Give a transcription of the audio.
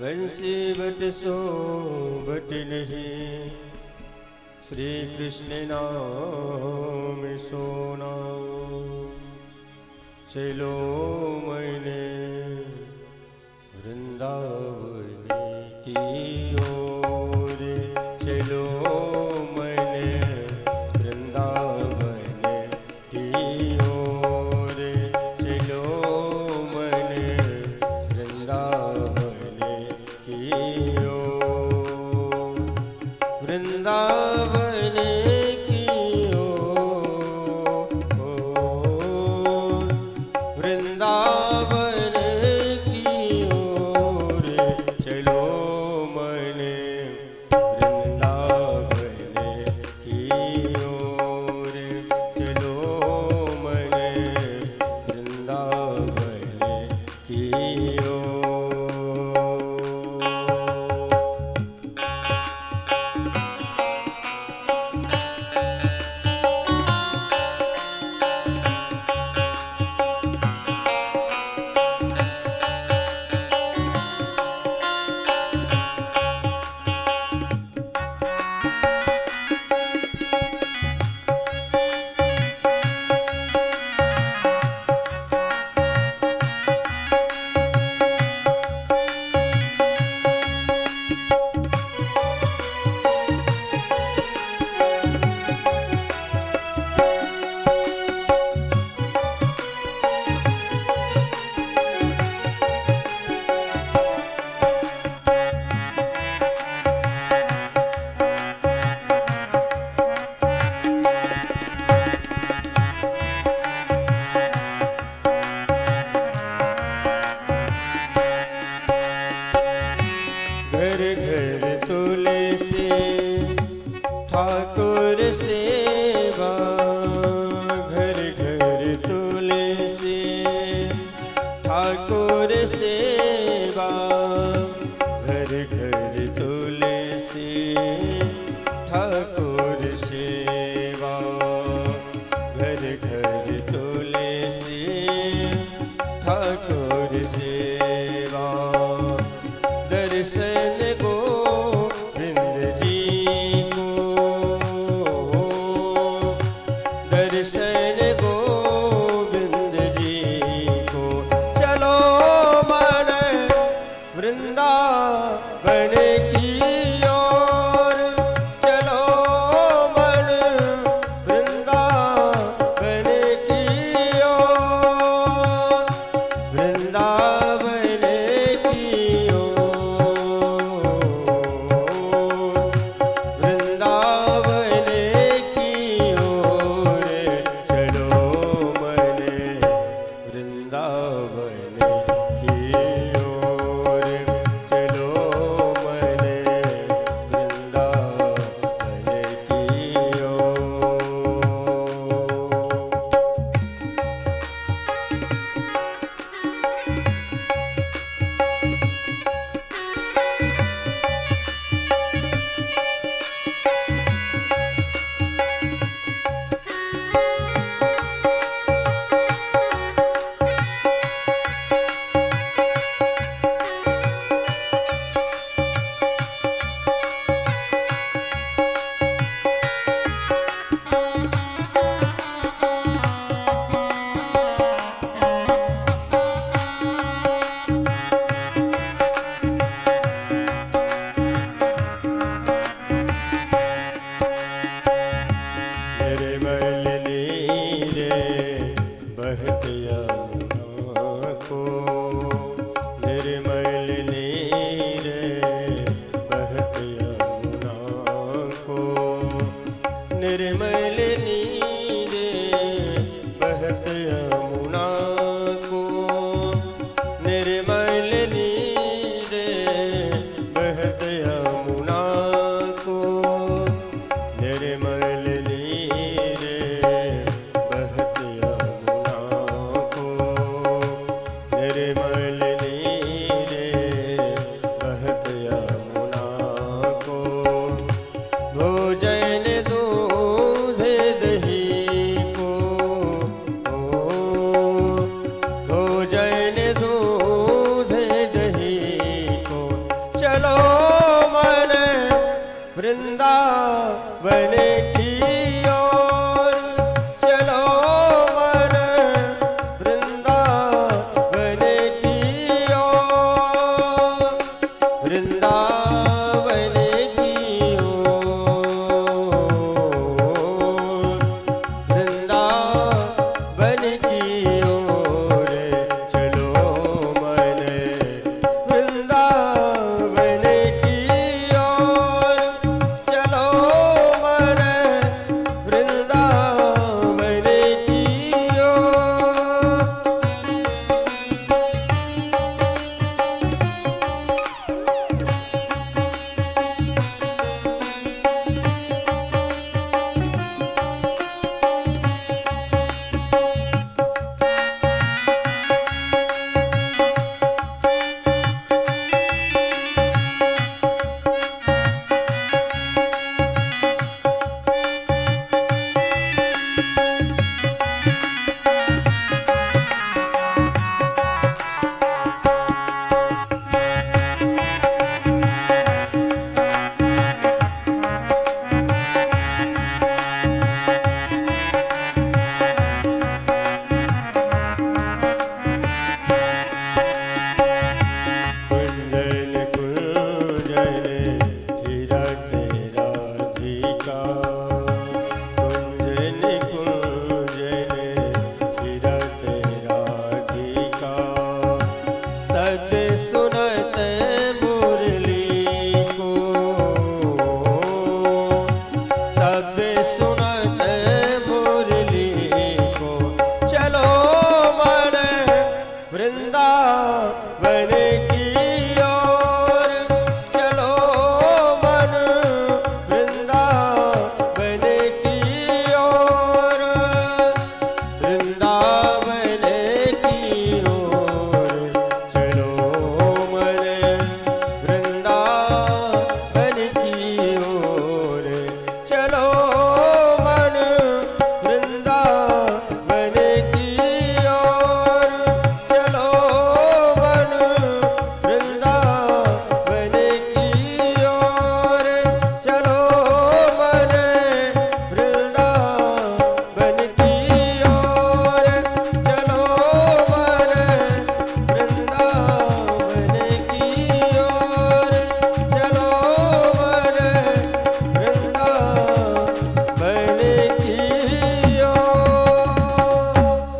Banshi but so but नहीं। श्री कृष्ण नाम सोना। चलो मैंने वृंदावन की Shiva. 감사합니다. मेरे मन वृंदावन